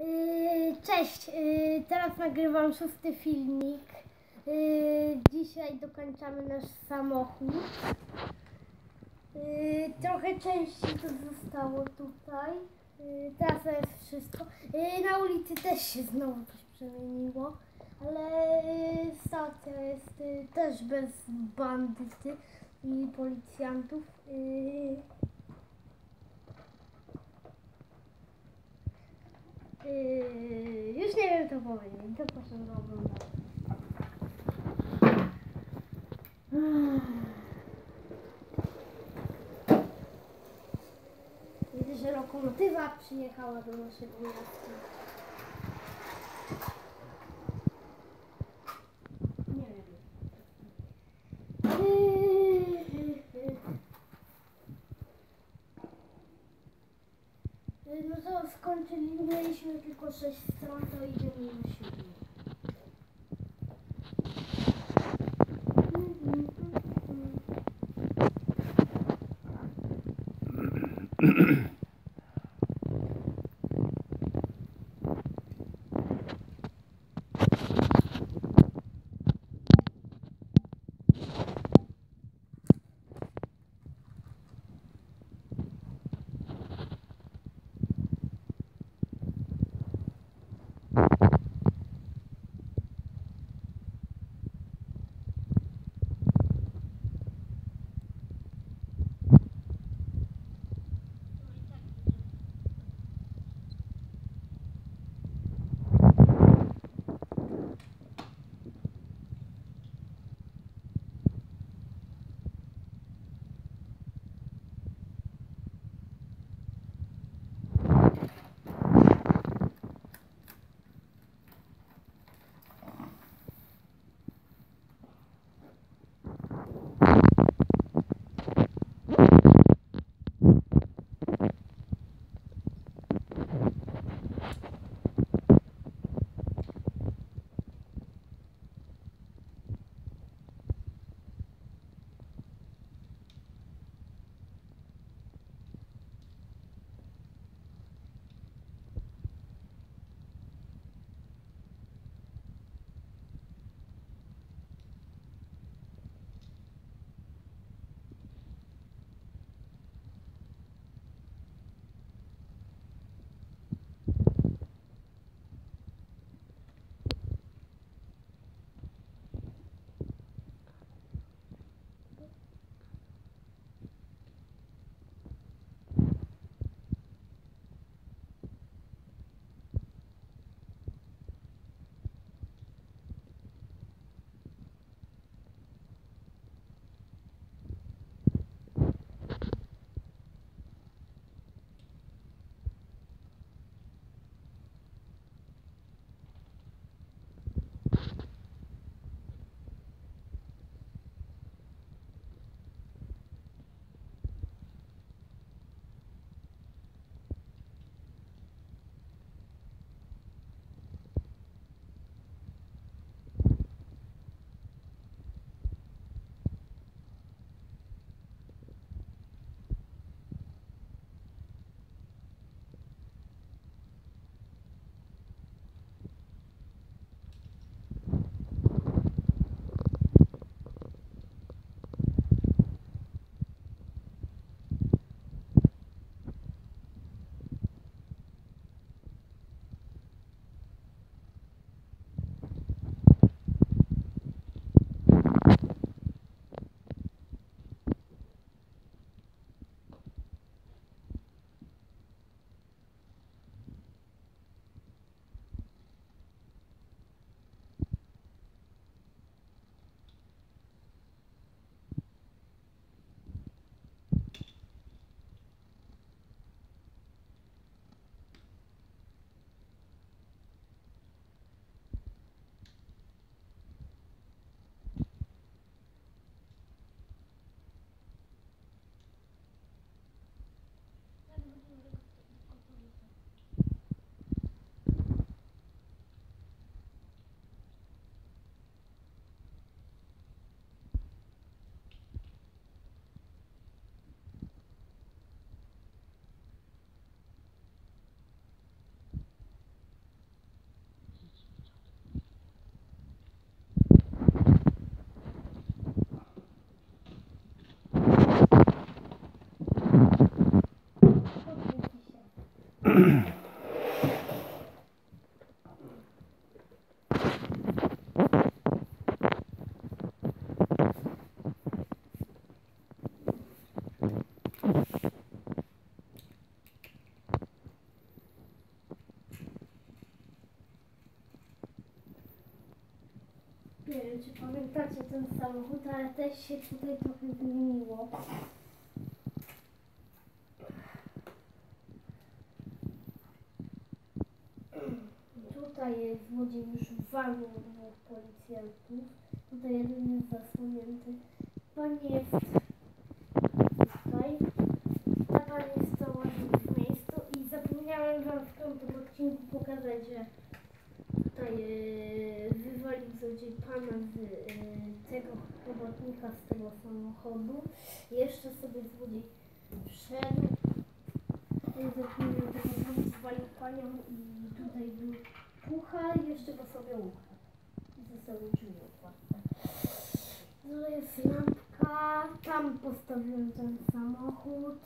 Yy, Cześć, yy, teraz nagrywam szósty filmik. Yy, Dzisiaj dokończamy nasz samochód. Trochę części to zostało tutaj. Teraz to jest wszystko. Na ulicy też się znowu coś przemieniło, ale stacja jest też bez bandyty i policjantów. Yy, już nie wiem co powiedzieć, to proszę do oglądania. Widzę, że lokomotywa przyjechała do naszego miasta. Nie wiem. Yy, No to skończyli, mieliśmy tylko 6 stron, to idziemy na 7. pamiętacie ten samochód, ale też się tutaj trochę zmieniło. Tutaj jest złodziej już walnął dwóch policjantów. Tutaj jeden jest zasłonięty. Pani jest tutaj. Ta pani stała w miejscu i zapomniałem wam w tamtym odcinku pokazać, że tutaj wywalił złodziej pana z yy, tego robotnika z tego samochodu. Jeszcze sobie złodziej wszedł. Zapomniał tego tam zwalił panią i tutaj był puchar i jeszcze go sobie ukradł. I zostawił drzwi otwarte. No jest lampka. Tam postawiłem ten samochód.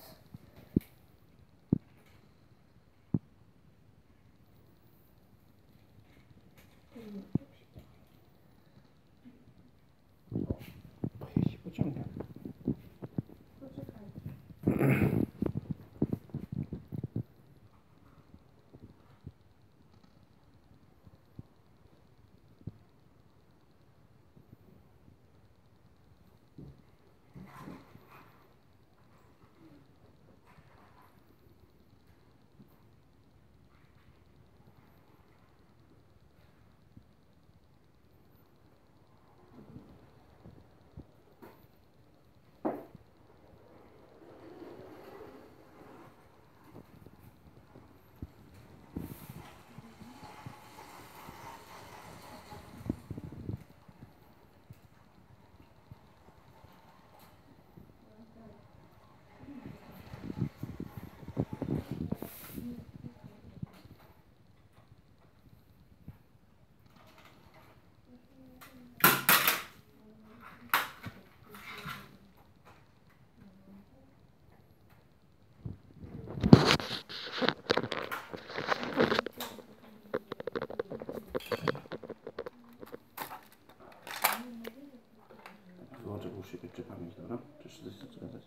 Czy pamięć, dobra? Czy jeszcze coś chcesz gadać?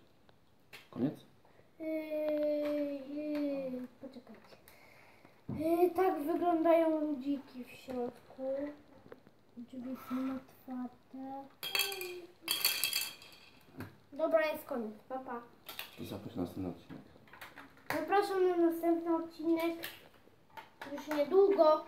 Koniec? Yy, yy, poczekajcie. Yy, tak wyglądają ludziki w środku. Drzwi są otwarte. Dobra, jest koniec. Pa, pa. Zapraszam na następny odcinek. Zapraszam na następny odcinek. Już niedługo.